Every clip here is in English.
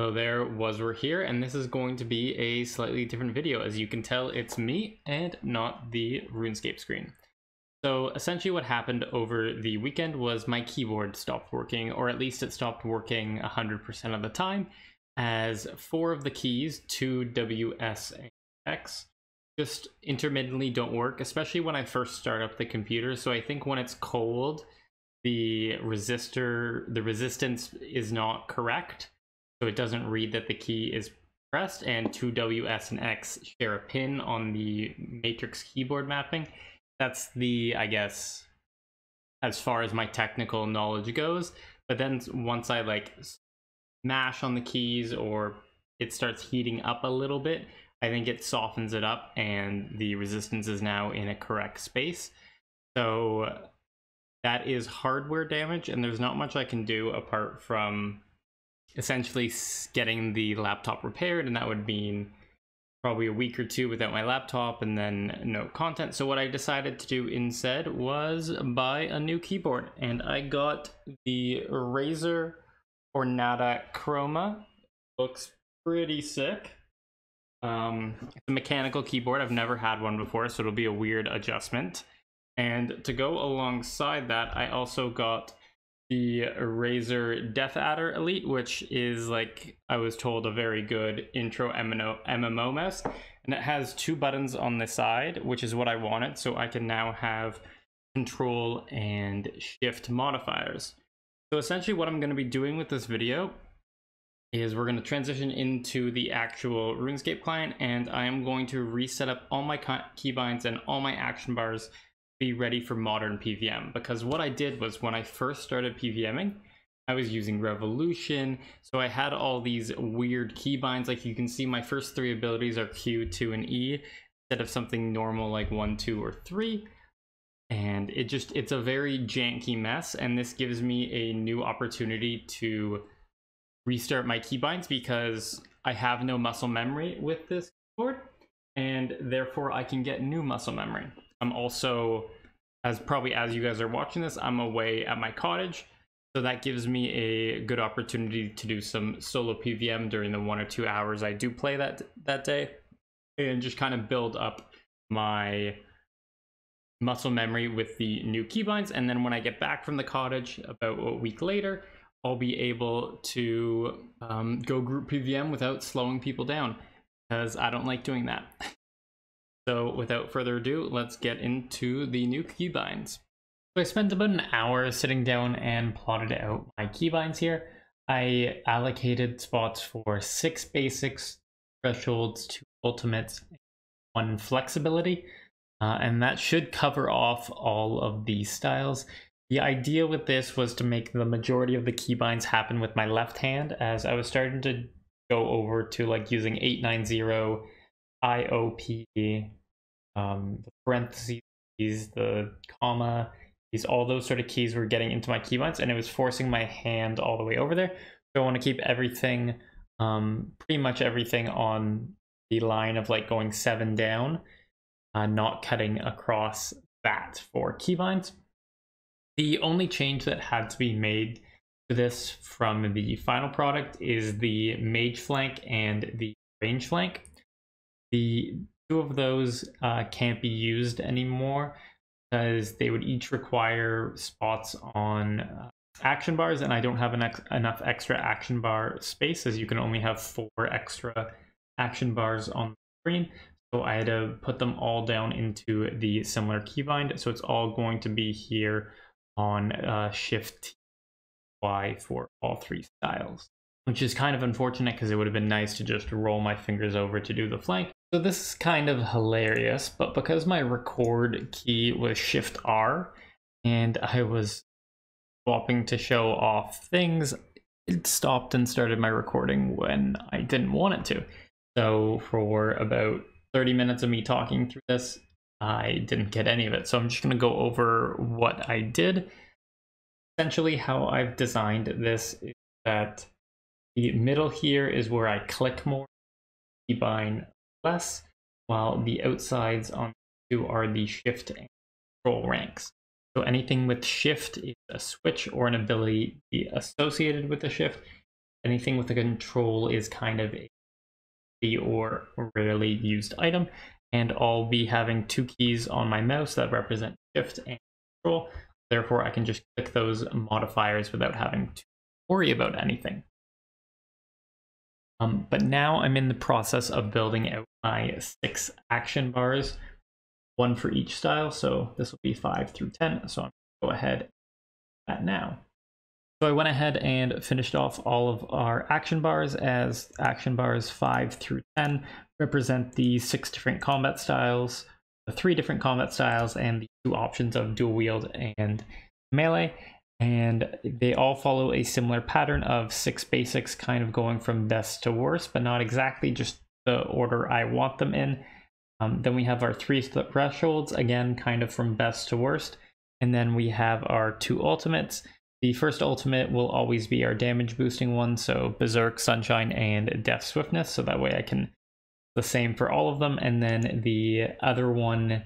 So there Waswere here, and this is going to be a slightly different video. As you can tell, it's me and not the RuneScape screen. So essentially what happened over the weekend was my keyboard stopped working, or at least it stopped working 100% of the time, as four of the keys, 2, W, S, and X, just intermittently don't work, especially when I first start up the computer. So I think when it's cold, the resistor, the resistance is not correct so it doesn't read that the key is pressed, and 2W, S, and X share a pin on the matrix keyboard mapping. That's the, I guess, as far as my technical knowledge goes. But then once I like mash on the keys or it starts heating up a little bit, I think it softens it up and the resistance is now in a correct space. So that is hardware damage and there's not much I can do apart from essentially getting the laptop repaired, and that would mean probably a week or two without my laptop and then no content. So what I decided to do instead was buy a new keyboard, and I got the Razer Ornata Chroma. Looks pretty sick. Um, it's a mechanical keyboard. I've never had one before, so it'll be a weird adjustment. And to go alongside that, I also got the Razer DeathAdder Elite, which is like I was told a very good intro MMO mouse. And it has two buttons on the side, which is what I wanted. So I can now have control and shift modifiers. So essentially what I'm going to be doing with this video is we're going to transition into the actual RuneScape client and I am going to reset up all my keybinds and all my action bars be ready for modern PVM. Because what I did was when I first started PVMing, I was using Revolution, so I had all these weird keybinds. Like you can see my first three abilities are Q, 2, and E, instead of something normal like 1, 2, or 3. And it just, it's a very janky mess, and this gives me a new opportunity to restart my keybinds because I have no muscle memory with this keyboard, and therefore I can get new muscle memory. I'm also, as probably as you guys are watching this, I'm away at my cottage. So that gives me a good opportunity to do some solo PVM during the one or two hours I do play that that day and just kind of build up my muscle memory with the new keybinds. And then when I get back from the cottage about a week later, I'll be able to um, go group PVM without slowing people down because I don't like doing that. So without further ado, let's get into the new keybinds. So I spent about an hour sitting down and plotted out my keybinds here. I allocated spots for six basics, thresholds, two ultimates, one flexibility, uh, and that should cover off all of these styles. The idea with this was to make the majority of the keybinds happen with my left hand as I was starting to go over to like using 890 IOP, um, the parentheses, the comma, these all those sort of keys were getting into my keybinds, and it was forcing my hand all the way over there. So I want to keep everything, um, pretty much everything on the line of like going seven down, uh, not cutting across that for keybinds. The only change that had to be made to this from the final product is the mage flank and the range flank. The two of those uh, can't be used anymore because they would each require spots on uh, action bars, and I don't have ex enough extra action bar space as you can only have four extra action bars on the screen. So I had to put them all down into the similar keybind. So it's all going to be here on uh, Shift Y for all three styles, which is kind of unfortunate because it would have been nice to just roll my fingers over to do the flank. So this is kind of hilarious, but because my record key was Shift R and I was swapping to show off things, it stopped and started my recording when I didn't want it to. So for about 30 minutes of me talking through this, I didn't get any of it. So I'm just going to go over what I did. Essentially, how I've designed this is that the middle here is where I click more, keybind less, while the outsides on two are the shift and control ranks. So anything with shift is a switch or an ability associated with the shift. anything with a control is kind of a or rarely used item. And I'll be having two keys on my mouse that represent shift and control. Therefore, I can just click those modifiers without having to worry about anything. Um, but now I'm in the process of building out my six action bars, one for each style. So this will be five through 10. So I'm going to go ahead that now. So I went ahead and finished off all of our action bars as action bars 5 through 10 represent the six different combat styles, the three different combat styles, and the two options of dual wield and melee. And they all follow a similar pattern of six basics, kind of going from best to worst, but not exactly just the order I want them in. Um, then we have our three thresholds, again, kind of from best to worst. And then we have our two ultimates. The first ultimate will always be our damage boosting one, so Berserk, Sunshine, and Death Swiftness, so that way I can the same for all of them. And then the other one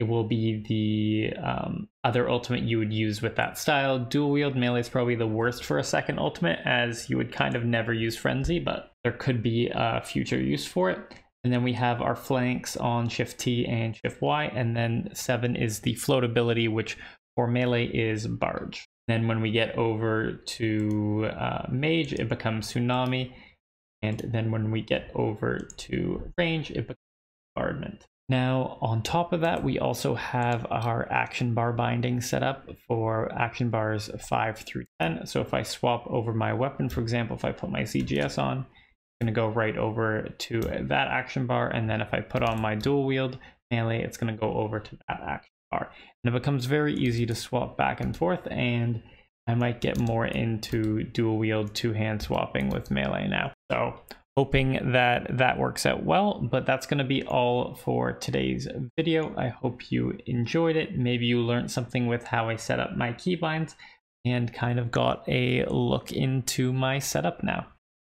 it will be the um, other ultimate you would use with that style. Dual wield melee is probably the worst for a second ultimate as you would kind of never use frenzy, but there could be a future use for it. And then we have our flanks on shift T and shift Y. And then seven is the float ability, which for melee is barge. Then when we get over to uh, mage, it becomes tsunami. And then when we get over to range, it becomes bombardment. Now, on top of that, we also have our action bar binding set up for action bars 5 through 10. So if I swap over my weapon, for example, if I put my CGS on, I'm going to go right over to that action bar. And then if I put on my dual wield melee, it's going to go over to that action bar. And it becomes very easy to swap back and forth. And I might get more into dual wield two hand swapping with melee now. So hoping that that works out well but that's going to be all for today's video. I hope you enjoyed it. Maybe you learned something with how i set up my keybinds and kind of got a look into my setup now.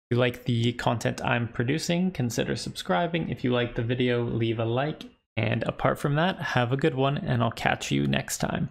If you like the content i'm producing consider subscribing. If you like the video leave a like. And apart from that have a good one and i'll catch you next time